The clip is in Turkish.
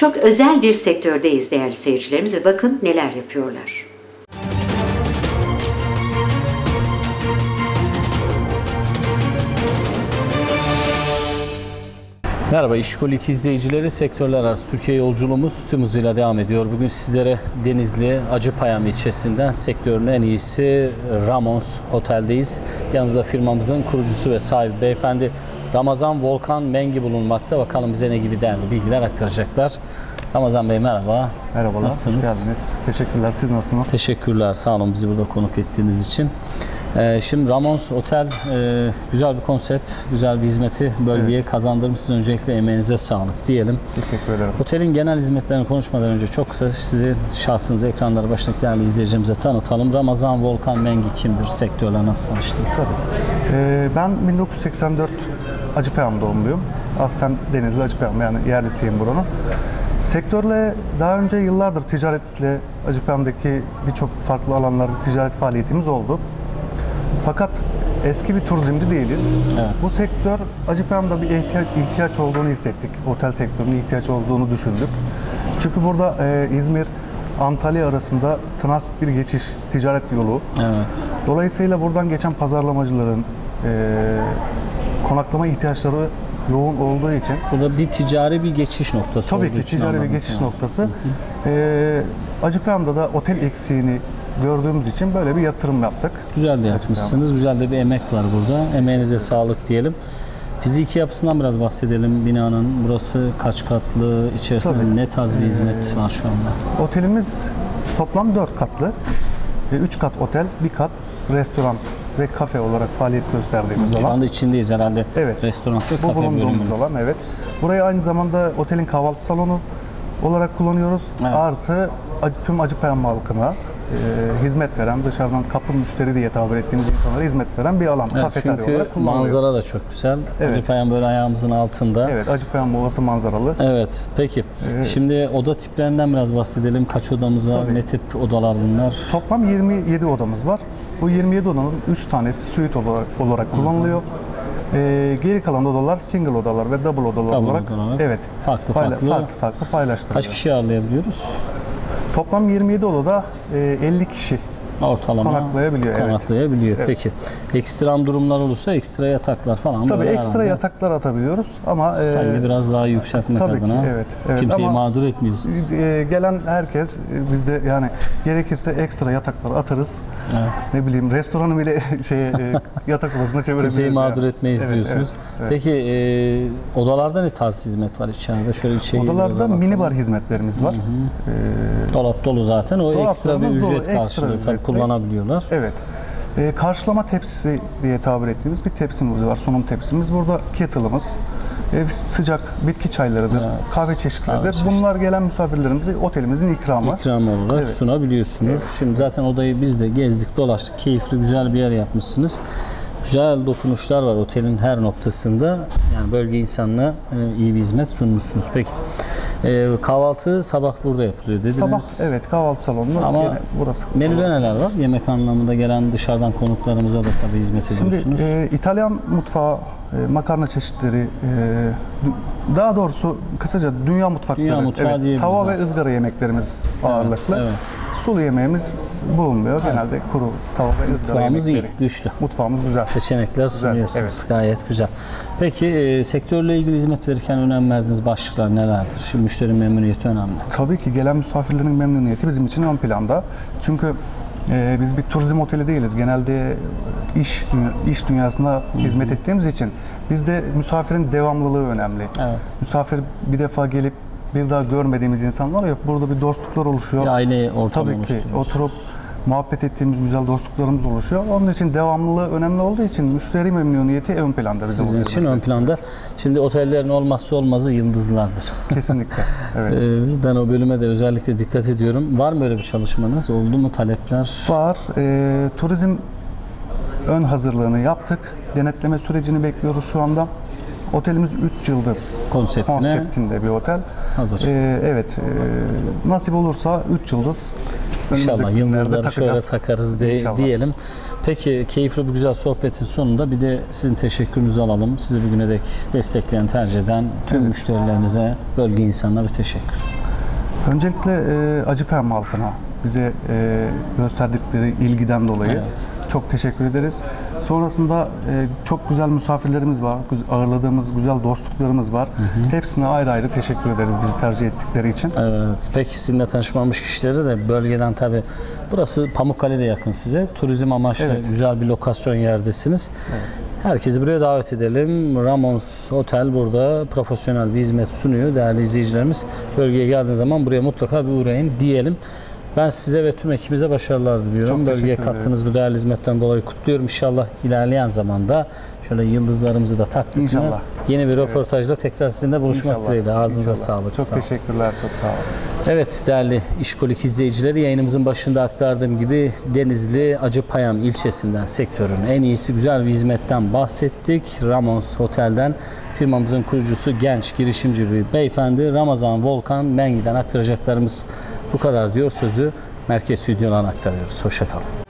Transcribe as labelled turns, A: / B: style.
A: Çok özel bir sektördeyiz değerli seyircilerimiz ve bakın neler yapıyorlar.
B: Merhaba İşkol 2 izleyicileri sektörler arası Türkiye yolculuğumuz tüm hızıyla devam ediyor. Bugün sizlere Denizli Acıpayam ilçesinden sektörün en iyisi Ramons Otel'deyiz. Yanımızda firmamızın kurucusu ve sahibi beyefendi Ramazan Volkan Mengi bulunmakta. Bakalım bize ne gibi değerli bilgiler aktaracaklar. Ramazan Bey merhaba.
C: Merhabalar,
B: Nasılsınız?
C: hoş geldiniz. Teşekkürler, siz nasılsınız?
B: Teşekkürler, sağ olun bizi burada konuk ettiğiniz için. Ee, şimdi Ramons Otel e, güzel bir konsept, güzel bir hizmeti bölgeye kazandırmışsınız. Öncelikle emeğinize sağlık diyelim.
C: Teşekkür ederim.
B: Otelin genel hizmetlerini konuşmadan önce çok kısa sizi şahsınızı ekranları başındaki değerli izleyicilerimize tanıtalım. Ramazan Volkan Mengi kimdir? Sektörle nasıl tanıştınız?
C: Ee, ben 1984 Acıpayam doğumluyum. Aslen Denizli Acıpayam yani yerlisiyim buranın. Sektörle daha önce yıllardır ticaretle Acıpayam'daki birçok farklı alanlarda ticaret faaliyetimiz oldu. Fakat eski bir turizmci değiliz.
B: Evet.
C: Bu sektör Acıpayam'da bir ihtiyaç, ihtiyaç olduğunu hissettik. Otel sektörünün ihtiyaç olduğunu düşündük. Çünkü burada e, İzmir, Antalya arasında transit bir geçiş, ticaret yolu.
B: Evet.
C: Dolayısıyla buradan geçen pazarlamacıların e, konaklama ihtiyaçları yoğun olduğu için
B: Burada bir ticari bir geçiş noktası
C: tabii ki ticari bir geçiş
B: Evet.
C: noktası. E, Acıpayam'da da otel eksiğini gördüğümüz için böyle bir yatırım yaptık.
B: Güzel de yapmışsınız. Güzel de bir emek var burada. Emeğinize sağlık diyelim. Fiziki yapısından biraz bahsedelim binanın. Burası kaç katlı, içerisinde
C: Tabii.
B: ne tarz bir hizmet var şu anda?
C: Otelimiz toplam 4 katlı. 3 kat otel, bir kat restoran ve kafe olarak faaliyet gösterdiğimiz
B: Şu
C: alan.
B: anda içindeyiz herhalde.
C: Evet.
B: Restoran ve
C: Bu
B: kafe
C: bulunduğumuz
B: bölümü.
C: alan evet. Burayı aynı zamanda otelin kahvaltı salonu olarak kullanıyoruz.
B: Evet.
C: Artı acı- tüm Acıpayam halkına e, hizmet veren, dışarıdan kapı müşteri diye tabir ettiğimiz insanlara hizmet veren bir alan.
B: Evet,
C: Kafeterya
B: çünkü
C: olarak kullanılıyor.
B: manzara da çok güzel.
C: Evet.
B: Acıpayam böyle ayağımızın altında.
C: Evet, Acıpayam Ovası manzaralı.
B: Evet, peki. Şimdi oda tiplerinden biraz bahsedelim. Kaç odamız var?
C: Tabii.
B: Ne tip odalar bunlar?
C: Toplam 27 odamız var. Bu 27 odanın 3 tanesi suite olarak, olarak kullanılıyor. E, geri kalan odalar single odalar ve double odalar
B: Double
C: olarak
B: odalar.
C: evet
B: Farklı
C: payla-
B: farklı.
C: farklı farklı paylaştırılıyor.
B: Kaç kişi ağırlayabiliyoruz?
C: Toplam 27 odada e, 50 kişi
B: Ortalama
C: Konaklayabiliyor,
B: konaklayabiliyor.
C: Evet.
B: Peki. Ekstrem durumlar olursa ekstra yataklar falan
C: Tabii ekstra yataklar atabiliyoruz ama e,
B: sayıyı biraz daha yükseltmek
C: tabii ki,
B: adına
C: evet, evet.
B: kimseyi
C: Ama-
B: mağdur etmiyorsunuz.
C: e, gelen herkes e, bizde yani gerekirse ekstra yataklar atarız.
B: Evet.
C: Ne bileyim restoranı bile şeye e, yatak odasına çevirebiliriz.
B: Kimseyi mağdur
C: yani.
B: etmeyiz
C: Evet,
B: diyorsunuz.
C: evet, evet.
B: Peki e, odalarda ne tarz hizmet var içeride? Şöyle içeriye biraz
C: Odalarda minibar hizmetlerimiz var. E,
B: Dolap dolu zaten. O ekstra bir
C: dolu,
B: ücret
C: ekstra
B: karşılığı. Kullanabiliyorlar.
C: Evet. E, karşılama tepsisi diye tabir ettiğimiz bir tepsimiz var, sunum tepsimiz. Burada kettle'ımız, e, sıcak bitki çaylarıdır,
B: Evet.
C: kahve çeşitleridir.
B: Kahve çeşitleri.
C: Bunlar gelen misafirlerimize otelimizin ikramı.
B: İkram olarak
C: Evet.
B: sunabiliyorsunuz. Şimdi zaten odayı biz de gezdik, dolaştık. Keyifli, güzel bir yer yapmışsınız. Güzel dokunuşlar var otelin her noktasında. Yani bölge insanına e, iyi bir hizmet sunmuşsunuz. Peki e, kahvaltı sabah burada yapılıyor dediniz.
C: Sabah evet kahvaltı salonu
B: Ama
C: yine burası.
B: Menüde neler var? Yemek anlamında gelen dışarıdan konuklarımıza da tabii hizmet
C: Şimdi
B: ediyorsunuz.
C: e, İtalyan mutfağı, e, makarna çeşitleri, e, daha doğrusu kısaca dünya mutfakları.
B: Dünya mutfağı
C: evet, Tava ve
B: aslında.
C: ızgara yemeklerimiz ağırlıklı.
B: evet.
C: Sulu yemeğimiz bulunmuyor. Genelde kuru tava ve ızgara
B: Mutfağımız iyi,
C: yemekleri.
B: güçlü.
C: Mutfağımız güzel.
B: Seçenekler sunuyorsunuz.
C: evet.
B: Gayet güzel. Peki e, sektörle ilgili hizmet verirken önem verdiğiniz başlıklar nelerdir? Şimdi müşteri memnuniyeti önemli.
C: Tabii ki gelen misafirlerin memnuniyeti bizim için ön planda. Çünkü e, biz bir turizm oteli değiliz. Genelde iş iş dünyasında hizmet ettiğimiz için bizde misafirin devamlılığı önemli.
B: Evet.
C: Misafir bir defa gelip bir daha görmediğimiz insanlar yok. Burada bir dostluklar oluşuyor.
B: Bir aile ortamı
C: Tabii ki oturup muhabbet ettiğimiz güzel dostluklarımız oluşuyor. Onun için devamlılığı önemli olduğu için müşteri memnuniyeti ön planda bizim
B: Sizin için ön planda. Şimdi otellerin olmazsa olmazı yıldızlardır.
C: Kesinlikle. Evet.
B: Ee, ben o bölüme de özellikle dikkat ediyorum. Var mı öyle bir çalışmanız? Oldu mu talepler?
C: Var. Ee, turizm ön hazırlığını yaptık. Denetleme sürecini bekliyoruz şu anda. Otelimiz 3 yıldız
B: Konseptine
C: konseptinde bir otel.
B: hazır.
C: Ee, evet, e, nasip olursa 3 yıldız.
B: İnşallah yıldızları şöyle takarız de,
C: İnşallah.
B: diyelim. Peki keyifli bu güzel sohbetin sonunda bir de sizin teşekkürünüzü alalım. Sizi bugüne dek destekleyen, tercih eden tüm müşterilerinize, bölge insanına bir teşekkür.
C: Öncelikle e, Acıpem halkına bize e, gösterdikleri ilgiden dolayı
B: Evet.
C: çok teşekkür ederiz. Sonrasında e, çok güzel misafirlerimiz var, ağırladığımız güzel dostluklarımız var. Hepsine ayrı ayrı teşekkür ederiz bizi tercih ettikleri için.
B: Evet, peki sizinle tanışmamış kişilere de bölgeden tabi burası Pamukkale'de yakın size. Turizm amaçlı
C: Evet.
B: güzel bir lokasyon yerdesiniz. Herkesi buraya davet edelim. Ramons Otel burada profesyonel bir hizmet sunuyor. Değerli izleyicilerimiz bölgeye geldiğiniz zaman buraya mutlaka bir uğrayın diyelim. Ben size ve tüm ekibimize başarılar diliyorum.
C: Çok
B: Bölgeye kattığınız bu değerli hizmetten dolayı kutluyorum. İnşallah ilerleyen zamanda şöyle yıldızlarımızı da taktık mı
C: İnşallah.
B: yeni bir röportajla tekrar sizinle buluşmak
C: İnşallah.
B: dileğiyle. Ağzınıza
C: İnşallah.
B: sağlık.
C: Çok
B: Sağ olun.
C: teşekkürler, çok sağ olun.
B: Evet değerli İşkolik izleyicileri yayınımızın başında aktardığım gibi Denizli Acıpayam ilçesinden sektörün en iyisi güzel bir hizmetten bahsettik. Ramons Otel'den firmamızın kurucusu genç girişimci bir beyefendi Ramazan Volkan Mengi'den aktaracaklarımız bu kadar diyor sözü merkez stüdyodan aktarıyoruz. Hoşçakalın.